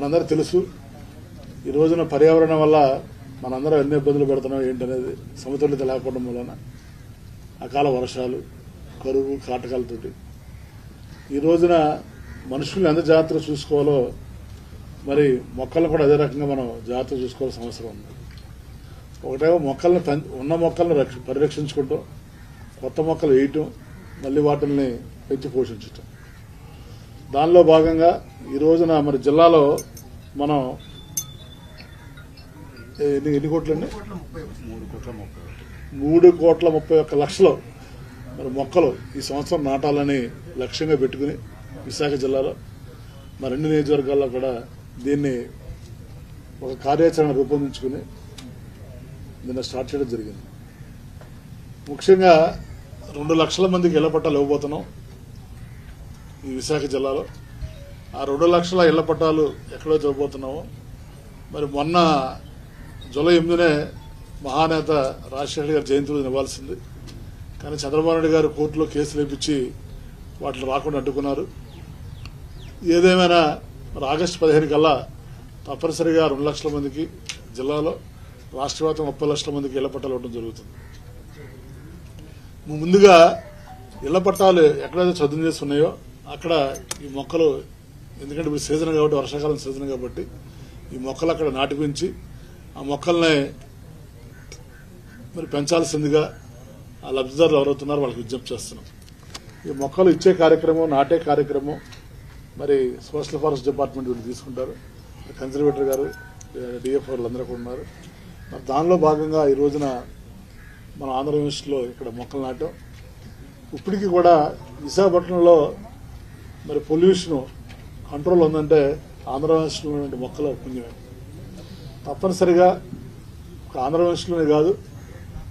మనందరూ తెలుసు ఈ రోజున పర్యావరణం వల్ల మనందరం ఎన్ని ఇబ్బందులు పెడుతున్నాం ఏంటనేది సమతుల్యత లేకపోవడం వలన అకాల వర్షాలు కరువు కాటకాలతోటి ఈ రోజున మనుషుల్ని ఎంత జాగ్రత్తగా చూసుకోవాలో మరి మొక్కలను కూడా అదే రకంగా మనం జాగ్రత్తగా చూసుకోవాల్సిన అవసరం ఉంది. ఒకటేమో మొక్కల్ని ఉన్న మొక్కలను రక్ష- పరిరక్షించుకుంటాం కొత్త మొక్కలు వేయటం మళ్ళీ వాటిల్ని పెంచి పోషించటం. దానిలో భాగంగా ఈ రోజున మరి జిల్లాలో మనం ఎన్ని ఎన్ని కోట్లండి? మూడు కోట్ల ముప్పై మూడు కోట్ల ముప్పై ఒక్క లక్షలు. మరి మొక్కలు ఈ సంవత్సరం నాటాలని లక్ష్యంగా పెట్టుకుని విశాఖ జిల్లాలో మరి రెండు నియోజకవర్గాల్లో కూడా దీన్ని ఒక కార్యాచరణ రూపొందించుకుని నిన్న స్టార్ట్ చేయడం జరిగింది. ముఖ్యంగా రెండు లక్షల మందికి ఇళ్ళ పట్టాలు ఇవ్వబోతున్నాం ఈ విశాఖ జిల్లాలో. ఆ రెండు లక్షల ఇళ్ళ పట్టాలు ఎక్కడో ఇవ్వబోతున్నామో మరి మొన్న జూలై ఎనిమిదినే మహానేత రాజశేఖర గారి జయంతి రోజు ఇవ్వాల్సింది. కానీ చంద్రబాబు నాయుడు గారు కోర్టులో కేసులు వేపించి వాటిని రాకుండా అడ్డుకున్నారు. ఏదేమైనా మరి ఆగస్టు పదిహేను కల్లా తప్పనిసరిగా రెండు లక్షల మందికి జిల్లాలో రాష్ట్ర ముప్పై లక్షల మందికి ఇళ్ళ పట్టాలు ఇవ్వడం జరుగుతుంది. ముందుగా ఇళ్ళ పట్టాలు ఎక్కడైతే చదువు చేస్తున్నాయో ఉన్నాయో అక్కడ ఈ మొక్కలు ఎందుకంటే ఇప్పుడు సీజన్ కాబట్టి వర్షాకాలం సీజన్ కాబట్టి ఈ మొక్కలు అక్కడ నాటిపించి ఆ మొక్కల్ని మరి పెంచాల్సిందిగా ఆ లబ్ధిదారులు ఎవరవుతున్నారో వాళ్ళకి విజ్ఞప్తి చేస్తున్నాం. ఈ మొక్కలు ఇచ్చే కార్యక్రమం నాటే కార్యక్రమం మరి సోషల్ ఫారెస్ట్ డిపార్ట్మెంట్ వీళ్ళు తీసుకుంటారు. కన్జర్వేటర్ గారు డిఎఫ్ఓలు అందరూ కూడా ఉన్నారు. మరి దానిలో భాగంగా ఈ రోజున మన ఆంధ్ర యూనివర్సిటీలో ఇక్కడ మొక్కలు నాటాం. ఇప్పటికీ కూడా విశాఖపట్నంలో మరి పొల్యూషన్ కంట్రోల్ ఉందంటే ఆంధ్ర యూనివర్సిటీలో మొక్కల పుణ్యమే. తప్పనిసరిగా ఒక ఆంధ్ర వంశంలోనే కాదు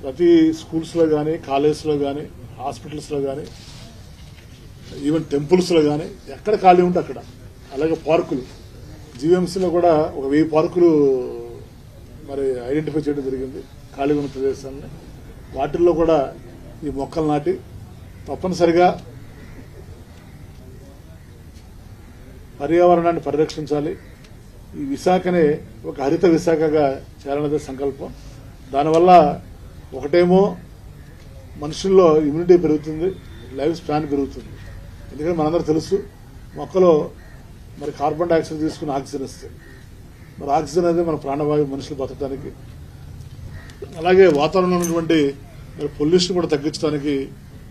ప్రతి స్కూల్స్లో కానీ కాలేజెస్లో కానీ హాస్పిటల్స్లో కానీ ఈవెన్ టెంపుల్స్లో కానీ ఎక్కడ ఖాళీ ఉంటే అక్కడ. అలాగే పార్కులు. జీవీఎంసీలో కూడా ఒక వెయ్యి పార్కులు మరి ఐడెంటిఫై చేయడం జరిగింది ఖాళీగా ఉన్న ప్రదేశాలని. వాటిల్లో కూడా ఈ మొక్కలు నాటి తప్పనిసరిగా పర్యావరణాన్ని పరిరక్షించాలి. ఈ విశాఖని ఒక హరిత విశాఖగా చేయాలన్నదే సంకల్పం. దానివల్ల ఒకటేమో మనుషుల్లో ఇమ్యూనిటీ పెరుగుతుంది లైఫ్ స్పాన్ పెరుగుతుంది. ఎందుకంటే మనందరూ తెలుసు మొక్కలో మరి కార్బన్ డైఆక్సైడ్ తీసుకుని ఆక్సిజన్ ఇస్తాయి మరి ఆక్సిజన్ అనేది మన ప్రాణవాయువు మనుషులు బతకడానికి. అలాగే వాతావరణంలో ఉన్నటువంటి మరి పొల్యూషన్ కూడా తగ్గించడానికి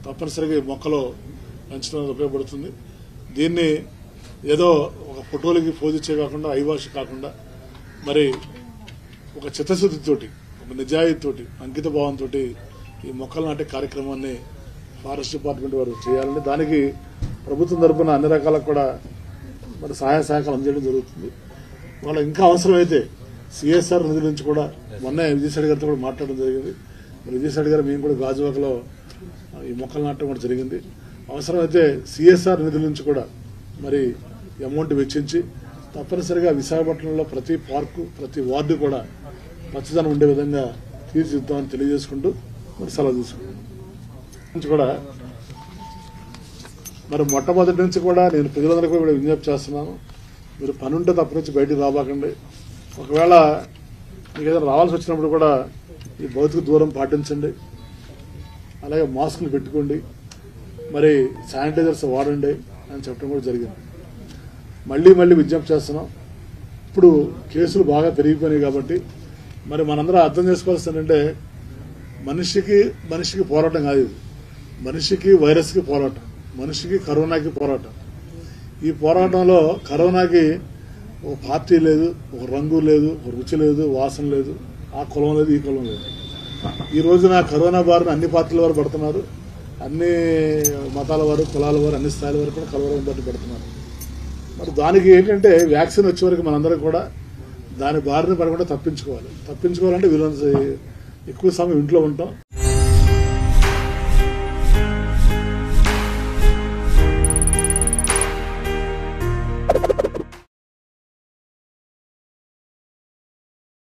తప్పనిసరిగా మొక్కలో మొక్కలు పెంచడం ఉపయోగపడుతుంది. దీన్ని ఏదో ఒక ఫోటోలకి పోజ్ ఇచ్చే కాకుండా ఐవాష్ కాకుండా మరి ఒక చిత్తశుద్ధితోటి ఒక నిజాయితీతోటి అంకిత భావంతో ఈ మొక్కలు నాటే కార్యక్రమాన్ని ఫారెస్ట్ డిపార్ట్మెంట్ వారు చేయాలని దానికి ప్రభుత్వం తరఫున అన్ని రకాలకు కూడా మరి సహాయ సహకారం అందజేయడం జరుగుతుంది. వాళ్ళ ఇంకా అవసరమైతే సిఎస్ఆర్ నిధుల నుంచి కూడా మొన్న విజయసాయి గారితో కూడా మాట్లాడడం జరిగింది. మరి విజయసాయి గారు మేము కూడా గాజువాకలో ఈ మొక్కలు నాటడం కూడా జరిగింది. అవసరమైతే సిఎస్ఆర్ నిధుల నుంచి కూడా మరి అమౌంట్ వెచ్చించి తప్పనిసరిగా విశాఖపట్నంలో ప్రతి పార్కు ప్రతి వార్డు కూడా పచ్చదనం ఉండే విధంగా తీర్చిద్దామని తెలియజేసుకుంటూ మరి సెలవు తీసుకుంటాం కూడా మరి మొట్టమొదటి నుంచి కూడా నేను ప్రజలందరికీ కూడా విజ్ఞప్తి చేస్తున్నాను. మీరు పని ఉంటే తప్ప నుంచి బయటికి రాబాకండి. ఒకవేళ మీకు ఏదైనా రావాల్సి వచ్చినప్పుడు కూడా ఈ భౌతిక దూరం పాటించండి. అలాగే మాస్కులు పెట్టుకోండి. మరి శానిటైజర్స్ వాడండి. అని చెప్పడం కూడా జరిగింది. మళ్ళీ మళ్ళీ విజ్ఞప్తి చేస్తున్నాం. ఇప్పుడు కేసులు బాగా పెరిగిపోయినాయి కాబట్టి మరి మనందరం అర్థం చేసుకోవాల్సింది ఏంటంటే మనిషికి మనిషికి పోరాటం కాదు ఇది. మనిషికి వైరస్కి పోరాటం మనిషికి కరోనాకి పోరాటం. ఈ పోరాటంలో కరోనాకి ఒక పార్టీ లేదు ఒక రంగు లేదు ఒక రుచి లేదు వాసన లేదు ఆ కులం లేదు ఈ కులం లేదు. ఈ రోజున కరోనా బారిన అన్ని పార్టీల వారు పడుతున్నారు. అన్ని మతాల వారు కులాల వారు అన్ని స్థాయిల వారు కూడా కలవరం బట్టి పెడుతున్నారు. మరి దానికి ఏంటంటే వ్యాక్సిన్ వచ్చే వరకు మనందరం కూడా దాని బారిన పడకుండా తప్పించుకోవాలి. తప్పించుకోవాలంటే వీళ్ళంత ఎక్కువ సమయం ఇంట్లో ఉంటాం.